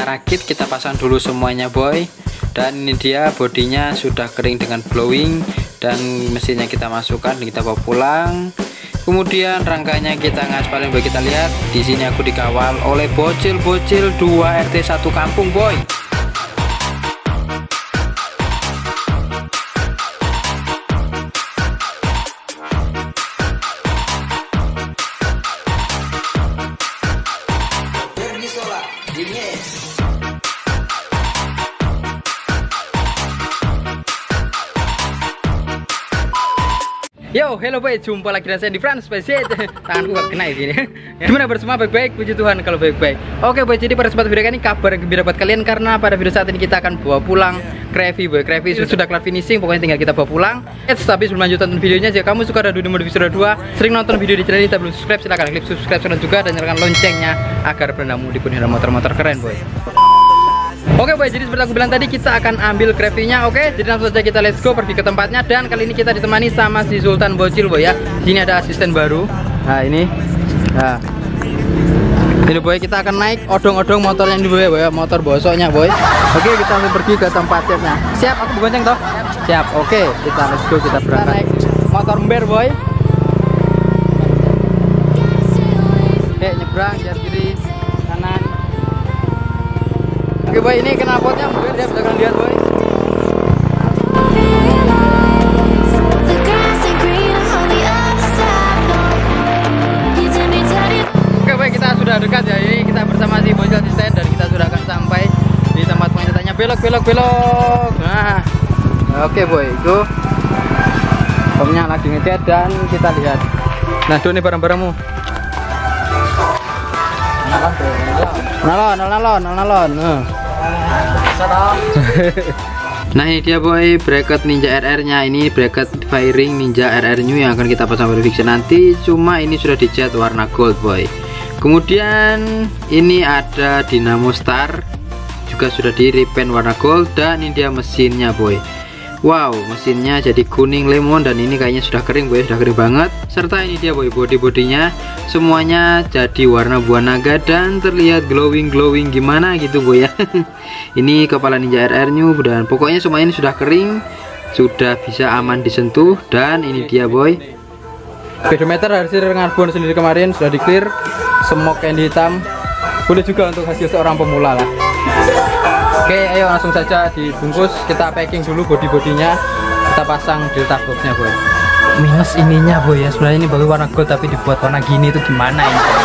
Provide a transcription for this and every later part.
kita rakit kita pasang dulu semuanya boy. Dan ini dia bodinya sudah kering dengan blowing dan mesinnya kita masukkan kita bawa pulang. Kemudian rangkanya kita ngaspalin boy kita lihat. Di sini aku dikawal oleh bocil-bocil 2 RT 1 kampung boy Yo, hello boy, jumpa lagi dengan saya di France Spesial Tanganku gak kena ini. Gimana bersama baik-baik, puji Tuhan kalau baik-baik. Oke boy, jadi pada kesempatan video kali ini kabar gembira buat kalian Karena pada video saat ini kita akan bawa pulang Krevi boy, Krevi sudah, sudah kelar finishing Pokoknya tinggal kita bawa pulang. Eits, tapi sebelum lanjut tonton videonya Jika kamu suka radio Modi Video 2 Sering nonton video di channel ini, tapi belum subscribe Silahkan klik subscribe channel juga Dan nyalakan loncengnya Agar berendamu di dunia motor-motor keren boy Oke boy, jadi seperti aku bilang tadi kita akan ambil krevinya, oke? Jadi langsung saja kita let's go pergi ke tempatnya dan kali ini kita ditemani sama si Sultan Bocil boy ya. Sini ada asisten baru. Nah ini, nah ini boy kita akan naik odong-odong motornya ini boy, boy motor bosoknya boy. Oke kita langsung pergi ke tempatnya. Siap, aku bonceng toh? Siap, oke kita let's go kita berangkat. naik motor ember boy. Oke nyebrang jangan kiri. Oke boy, ini knalpotnya mungkin dia bisa kalian lihat boy. Oke boy, kita sudah dekat ya. Ini kita bersama si bocil asisten dan kita sudah akan sampai di tempat pencetannya. Belok, belok, belok. Nah, oke boy, itu omnya lagi ngecat dan kita lihat. Nah, tuh nih barang-barangmu. Nalon, nalon, nalon, nalon. Nah. Nah ini dia boy. Bracket Ninja RR nya ini bracket firing Ninja RR new yang akan kita pasang verifikasi nanti. Cuma ini sudah dicat warna gold boy. Kemudian ini ada Dynamo Star. Juga sudah di repaint warna gold dan ini dia mesinnya boy Wow mesinnya jadi kuning lemon dan ini kayaknya sudah kering boy sudah kering banget. Serta ini dia boy body bodinya semuanya jadi warna buah naga dan terlihat glowing glowing gimana gitu boy ya. Ini kepala ninja RR new dan pokoknya semua ini sudah kering sudah bisa aman disentuh dan ini dia boy. Speedometer hasil karbon sendiri kemarin sudah di clear semok yang hitam. Boleh juga untuk hasil seorang pemula lah Oke, ayo langsung saja dibungkus. Kita packing dulu body-bodinya. Kita pasang delta boxnya, boy. Minus ininya, boy ya. Sebenarnya ini baru warna gold tapi dibuat warna gini itu gimana ini, boy?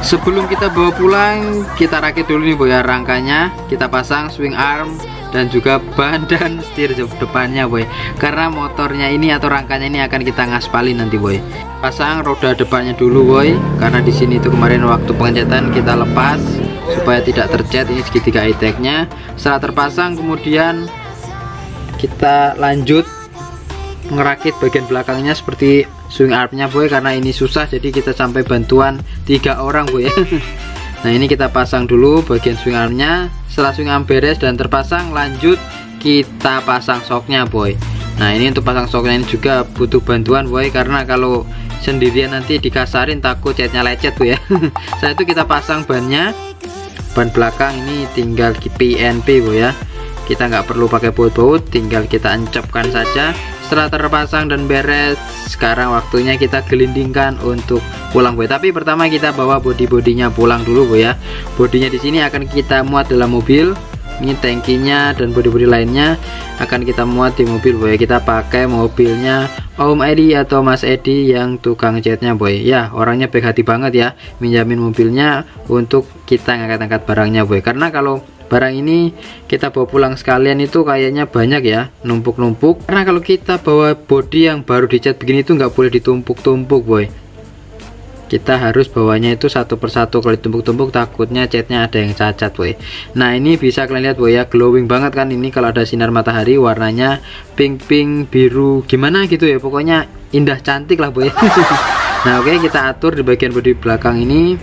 Sebelum kita bawa pulang, kita rakit dulu nih boy ya rangkanya. Kita pasang swing arm dan juga ban dan setir depannya boy. Karena motornya ini atau rangkanya ini akan kita ngaspalin nanti boy. Pasang roda depannya dulu boy. Karena di sini itu kemarin waktu pengecatan kita lepas supaya tidak tercat ini segitiga e nya setelah terpasang kemudian kita lanjut ngerakit bagian belakangnya seperti swing armnya boy. Karena ini susah jadi kita sampai bantuan tiga orang boy nah ini kita pasang dulu bagian swing armnya. Setelah swing arm beres dan terpasang lanjut kita pasang shocknya boy. Nah ini untuk pasang shocknya ini juga butuh bantuan boy karena kalau sendirian nanti dikasarin takut catnya lecet bu ya. Saya itu kita pasang bannya. Ban belakang ini tinggal PNP bu ya. Kita nggak perlu pakai baut-baut tinggal kita encapkan saja setelah terpasang dan beres. Sekarang waktunya kita gelindingkan untuk pulang boy. Tapi pertama kita bawa body bodinya pulang dulu boy ya. Bodinya di sini akan kita muat dalam mobil. Ini tankinya dan body-body lainnya akan kita muat di mobil boy. Kita pakai mobilnya Om Edi atau Mas Edi yang tukang catnya boy. Ya orangnya baik hati banget ya. Minjamin mobilnya untuk kita ngangkat-angkat barangnya boy. Karena kalau barang ini kita bawa pulang sekalian itu kayaknya banyak ya numpuk-numpuk. Karena kalau kita bawa body yang baru dicat begini itu nggak boleh ditumpuk-tumpuk boy. Kita harus bawanya itu satu persatu. Kalau ditumpuk-tumpuk takutnya catnya ada yang cacat boy. Nah ini bisa kalian lihat boy ya. Glowing banget kan ini kalau ada sinar matahari warnanya pink pink biru gimana gitu ya. Pokoknya indah cantik lah boy. Nah oke okay, kita atur di bagian bodi belakang ini.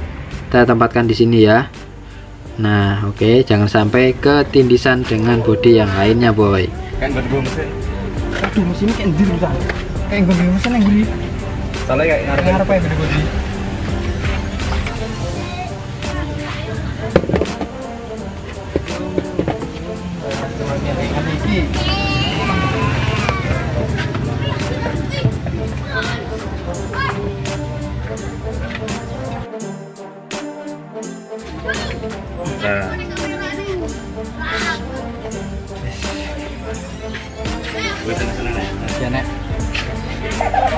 Kita tempatkan di sini ya nah oke okay, jangan sampai ketindisan dengan bodi yang lainnya boy. Kan mesin. Aduh mesin kayak kayak mesin yang Soalnya kayak ngarep ngarep ya bodi Nah,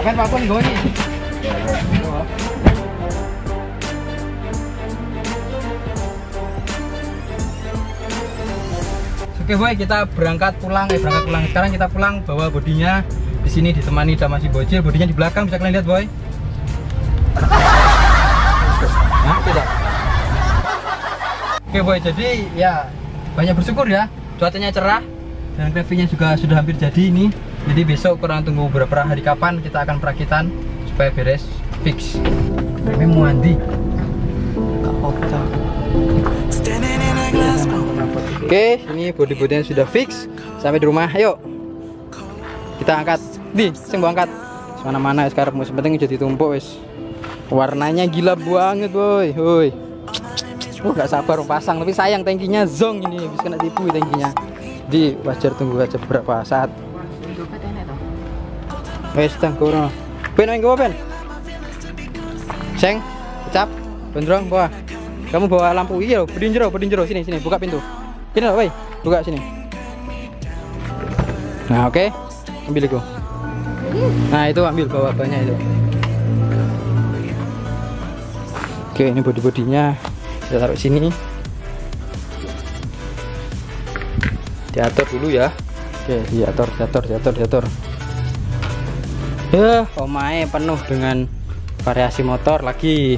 ya gue nih Oke boy, kita berangkat pulang ya berangkat pulang. Sekarang kita pulang bawa bodinya di sini ditemani sama si bocil. Bodinya di belakang bisa kalian lihat boy. Oke boy, jadi ya banyak bersyukur ya. Cuacanya cerah dan cravingnya juga sudah hampir jadi ini. Jadi besok kurang tunggu beberapa hari kapan kita akan perakitan supaya beres fix. Ini mau mandi. Oke, ini bodi-bodinya sudah fix. Sampai di rumah, ayo. Kita angkat. Di, sing angkat. Mana-mana sekarang mau penting jadi tumpuk wis. Warnanya gila banget, boy. Hoi. Oh, gak sabar pasang, tapi sayang tankinya zong ini, bisa kena tipu tankinya. Di wajar tunggu aja beberapa saat. Wes tang kono. Ben main pen? Seng, cap, bendrong bawa. Kamu bawa lampu iya loh, bedin jero, bedin jero sini sini buka pintu. Sini loh, woi, buka sini. Nah, oke. Ambil itu. Nah, itu ambil bawa banyak itu. Oke, ini bodi-bodinya kita taruh sini. Diatur dulu ya. Oke, diatur, diatur, diatur, diatur. Ya, omae penuh dengan variasi motor lagi.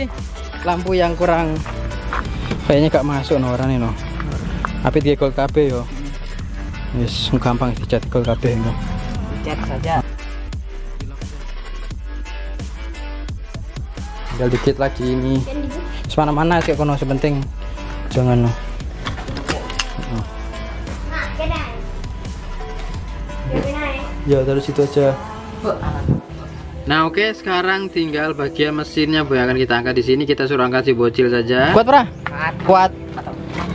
Eh, lampu yang kurang kayaknya gak masuk no orangnya no. Api dia gold KB yo. Yes, gampang dicat gold KB no. Cek saja. Tinggal dikit lagi ini. Semana mana kayak kono sepenting jangan no. Ya terus itu aja. Nah oke sekarang tinggal bagian mesinnya boy akan kita angkat di sini kita suruh angkat si bocil saja. Kuat pra? Kuat.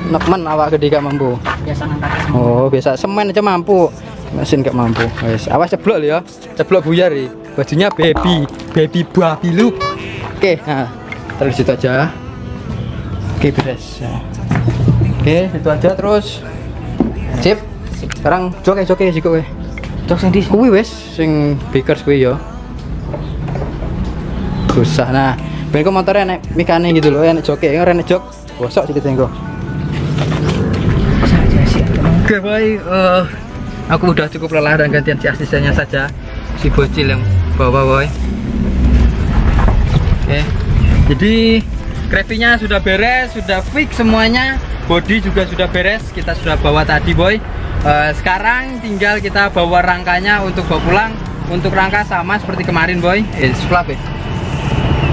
Nekmen awak gede gak mampu. Biasa ngangkat Oh biasa semen aja mampu. Mesin gak mampu. Wes awas ceblok lo ya. Ceblok buyar ya. Bajunya baby, baby baby lu. Oke, nah terus itu aja. Oke beres. Nah. Oke itu aja terus. Sip. Sekarang joke joke sih kowe. Cok sing di Kuwi wis sing bakers kuwi ya. Susah nah. Ben kok motornya nek mikane gitu loh, enek joke, enek jok. Bosok sih saja sih. Oke, boy. eh, aku udah cukup lelah dan gantian si asistennya saja. Si bocil yang bawa, boy. Oke. Jadi Krepinya sudah beres, sudah fix semuanya. Body juga sudah beres, kita sudah bawa tadi, boy. Eh, sekarang tinggal kita bawa rangkanya untuk bawa pulang. Untuk rangka sama seperti kemarin, boy. Eh, sulap ya.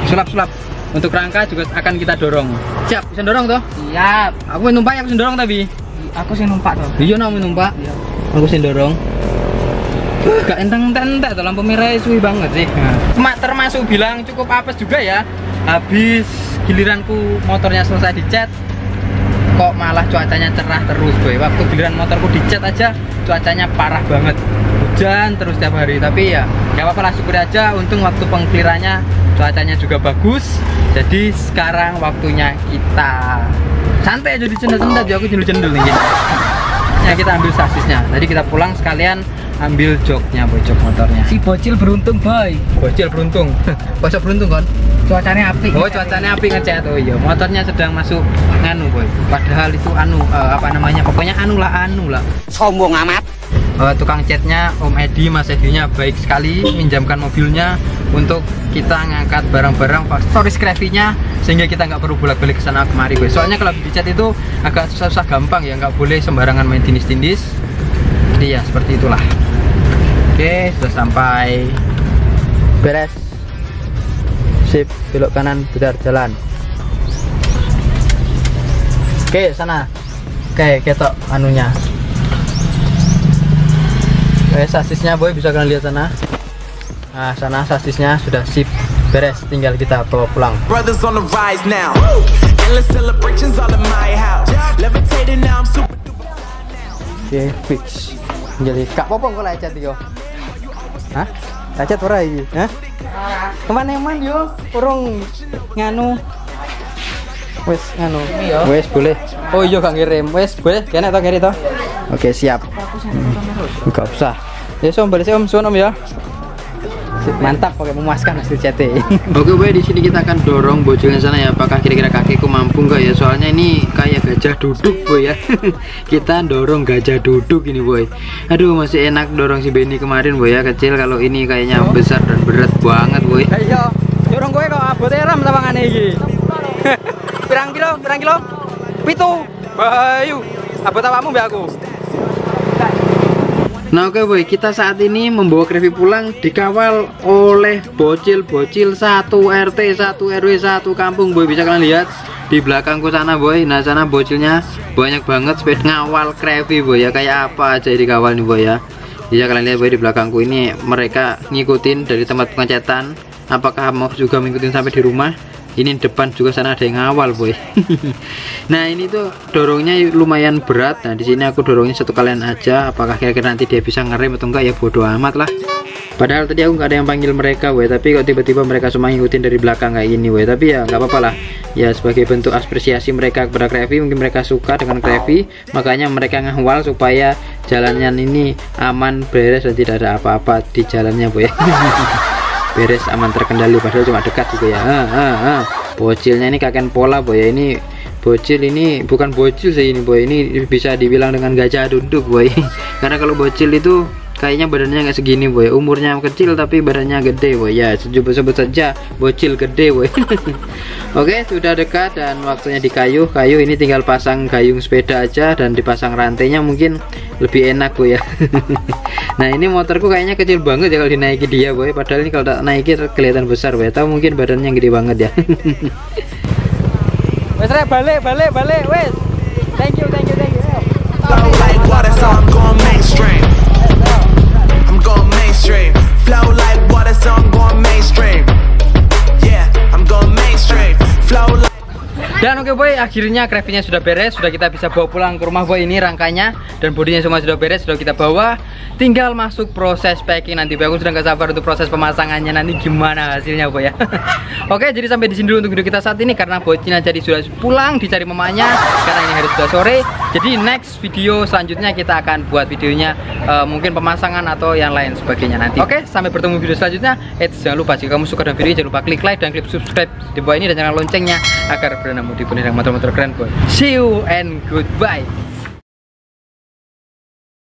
Sulap, sulap. Untuk rangka juga akan kita dorong. Siap, bisa dorong toh? Siap. Aku numpak, aku dorong tapi. Aku sih numpak tuh. Iya, nak mau numpak. Iya. Aku sih dorong. Gak enteng-enteng tuh lampu merah suwi banget sih. Mak termasuk bilang cukup apes juga ya. Habis giliranku motornya selesai dicat, kok malah cuacanya cerah terus boy. Waktu giliran motorku dicat aja cuacanya parah banget. Hujan terus tiap hari. Tapi ya gak apa-apa lah syukur aja. Untung waktu pengklirannya cuacanya juga bagus. Jadi sekarang waktunya kita santai jadi cendol-cendol. Jadi aku cendol-cendol nih. Ya kita ambil sasisnya. Tadi kita pulang sekalian ambil joknya boy, jok motornya. Si bocil beruntung, boy. Bocil beruntung. Bocil beruntung kan? Cuacanya apik. Oh cuacanya api ngecat oh iya motornya sedang masuk nganu boy padahal itu anu eh, apa namanya pokoknya anu lah anu lah Sombong amat. Eh, tukang catnya Om Edi Mas Edinya baik sekali minjamkan mobilnya untuk kita ngangkat barang-barang stories nya sehingga kita nggak perlu bolak-balik ke sana kemari boy soalnya kalau dicat itu agak susah-susah gampang ya. Nggak boleh sembarangan main tindis-tindis jadi ya seperti itulah. Oke sudah sampai. Beres. Sip belok kanan putar jalan. Oke sana. Oke ketok anunya Eh, sasisnya boy bisa kalian lihat sana. Nah, sana sasisnya sudah sip beres, tinggal kita bawa pulang. Brothers on the rise now. Endless celebrations all in my house. Levitating now, I'm super. Oke, fix. Jadi kak popong kok lecet yo. Hah? Lecet ora iki? Hah? Ke mana eman yo? Urung nganu. Wes nganu. Iya. Wes boleh. Oh iya gak ngirim. Wes boleh. Kene to kiri to. Oke, siap. Hmm. Enggak usah. Ya Om, balik Om, suwun Om ya. Mantap, pakai memuaskan hasil CT. Oke, boy, di sini kita akan dorong bojolnya sana ya. Apakah kira-kira kakekku mampu nggak ya? Soalnya ini kayak gajah duduk, boy ya. kita dorong gajah duduk ini, boy. Aduh, masih enak dorong si Benny kemarin, boy ya. Kecil kalau ini kayaknya besar dan berat banget, boy. Ayo, dorong gue kok abote ram tawangane iki. Pirang kilo? Pirang kilo? Pitu. Bayu. Abot awakmu mbak aku. Nah oke boy, kita saat ini membawa Krevi pulang dikawal oleh bocil-bocil satu RT, satu RW, satu kampung boy Bisa kalian lihat di belakangku sana boy Nah sana bocilnya banyak banget sepeda ngawal Krevi boy ya. Kayak apa aja dikawal nih boy ya. Bisa kalian lihat boy di belakangku ini mereka ngikutin dari tempat pengecetan. Apakah mau juga mengikutin sampai di rumah ini depan juga sana ada yang ngawal boy. Nah ini tuh dorongnya lumayan berat. Nah di sini aku dorongnya satu kalian aja. Apakah kira-kira nanti dia bisa ngerem atau enggak? Ya bodoh amat lah. Padahal tadi aku nggak ada yang panggil mereka boy. Tapi kok tiba-tiba mereka semua ngikutin dari belakang kayak gini boy. Tapi ya nggak apa-apa lah. Ya sebagai bentuk apresiasi mereka kepada Krevi mungkin mereka suka dengan Krevi makanya mereka ngawal supaya jalannya ini aman beres dan tidak ada apa-apa di jalannya boy beres aman terkendali padahal cuma dekat juga ya. Ha, ha, ha. bocilnya ini kakek pola boy ya. Ini bocil ini bukan bocil sih ini boy. Ini bisa dibilang dengan gajah duduk boy. Karena kalau bocil itu kayaknya badannya nggak segini boy. Umurnya kecil tapi badannya gede boy. Ya sebut sebut saja bocil gede boy. Oke sudah dekat dan waktunya di kayu kayu ini tinggal pasang gayung sepeda aja dan dipasang rantainya mungkin lebih enak boy ya. Nah ini motorku kayaknya kecil banget ya kalau dinaiki dia boy. Padahal ini kalau tak naiki kelihatan besar boy. Atau mungkin badannya gede banget ya. Wes Rek, balik balik balik wes. Thank you thank you thank you. Flow like water, so I'm going mainstream. Mainstream. Flow like water, so I'm going mainstream. Yeah, I'm going mainstream. Flow like Dan oke boy, akhirnya Krevinya sudah beres, sudah kita bisa bawa pulang ke rumah boy ini rangkanya dan bodinya semua sudah beres, sudah kita bawa. Tinggal masuk proses packing nanti boy. Aku sudah nggak sabar untuk proses pemasangannya nanti gimana hasilnya boy ya. oke, jadi sampai di sini dulu untuk video kita saat ini karena bocilnya jadi sudah pulang dicari mamanya karena ini hari sudah sore. Jadi next video selanjutnya kita akan buat videonya eh, mungkin pemasangan atau yang lain sebagainya nanti. Oke, sampai bertemu video selanjutnya. Eits, jangan lupa jika kamu suka dengan video jangan lupa klik like dan klik subscribe di bawah ini dan nyalakan loncengnya agar beranda di dengan motor-motor keren boy. See you and goodbye.